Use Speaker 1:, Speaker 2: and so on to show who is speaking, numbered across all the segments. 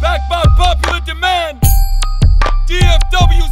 Speaker 1: Backed by popular demand. DFW's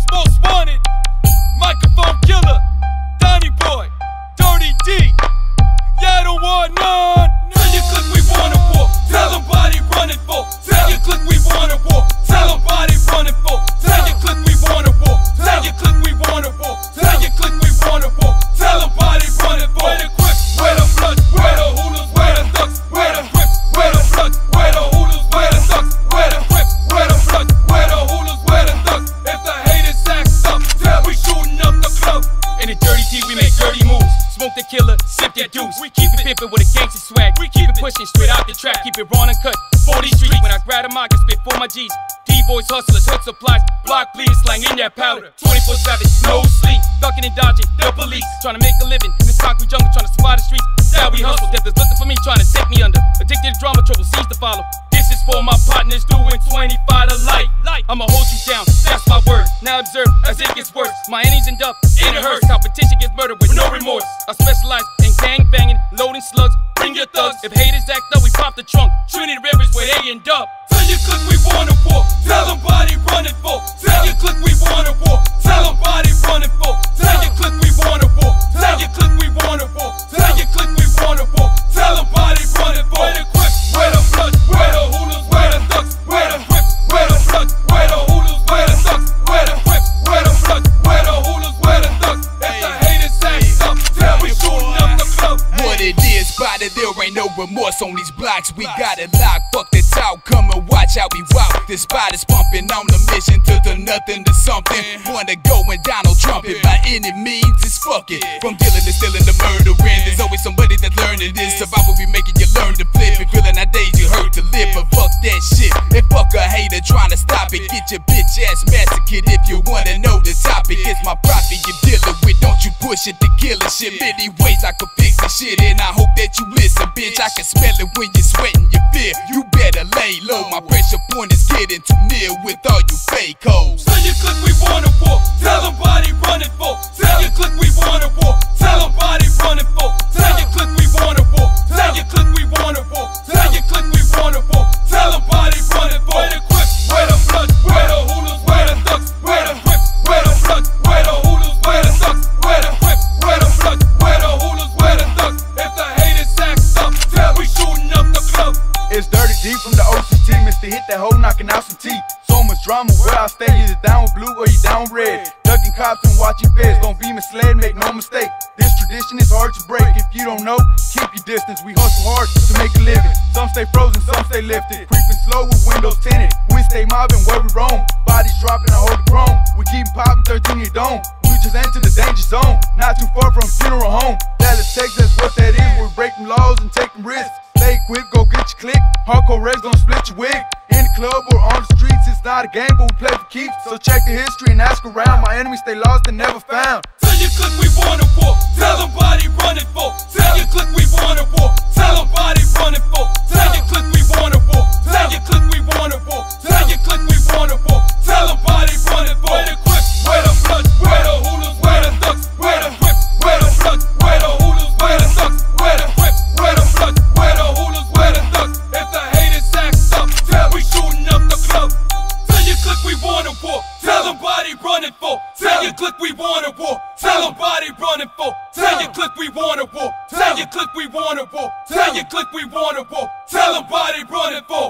Speaker 1: The killer, sip that deuce. We keep it pimpin' with a gangster swag. We keep it pushing straight out the track. Keep it raw and cut. 40 street. When I grab a mic, I spit for my G's. D-boys, hustlers, hood supplies, block bleeders, slang in that powder. 24 7, no sleep. Ducking and dodging, the police. Trying to make a living in this concrete jungle, trying to survive the streets. That's how we hustle. Death is looking for me, trying to take me under. Addicted to drama, trouble seems to follow. For my partners doing 25 to light. I'ma hold you down, that's my word. Now observe as it gets worse. My enemies end up in a hearse. Competition gets murdered with no remorse. I specialize in gang banging, loading slugs. Bring your thugs. If haters act up, we pop the trunk. Trinity Rivers where they end up. Tell your click we want a war. Tell them body running for. Tell your click we want a war. Tell them body running for. Tell your click
Speaker 2: it is, there ain't no remorse on these blocks. We got it locked, fuck the talk, come and watch how we walk. This is pumping on the mission to the nothing to something. Wanna go and Donald Trump it by any means, it's fuck it. From killing to stealing to murdering, there's always somebody that learning this. Survival be making you learn to flip and feeling that days you hurt to live. But fuck that shit, and fuck a hater trying to stop it. Get your bitch ass massacred if you wanna know the topic. It's my profit you're dealing with, push it to killing shit. Many ways I could fix the shit, and I hope that you listen, bitch. I can smell it when you're sweating your fear. You better lay low, my oh. pressure point is getting too near with all you fake hoes.
Speaker 1: Tell your click we want a war. Tell them body running for. Tell your click we
Speaker 3: Mr. Hit that hole, knocking out some teeth. So much drama where I stay, either down blue or you down red. Ducking cops and watching feds, don't be misled, make no mistake. This tradition is hard to break. If you don't know, keep your distance. We hustle hard to make a living. Some stay frozen, some stay lifted. Creeping slow with windows tinted. We stay mobbing where we roam. Bodies dropping, I hold the chrome. We keep popping 13 year dome. We just entered the danger zone. Not too far from funeral home. Dallas, Texas, what that is. We're breaking laws and taking risks. Stay quick, go get your click. Hardcore Reds gonna split your wig. Club or on the streets, it's not a game, but we play for keeps. So check the history and ask around. My enemies stay lost and never found.
Speaker 1: Tell your click we running for. Tell your clique we wanna war. Tell your clique we wanna war. Tell your clique we wanna war. Tell them why they running for.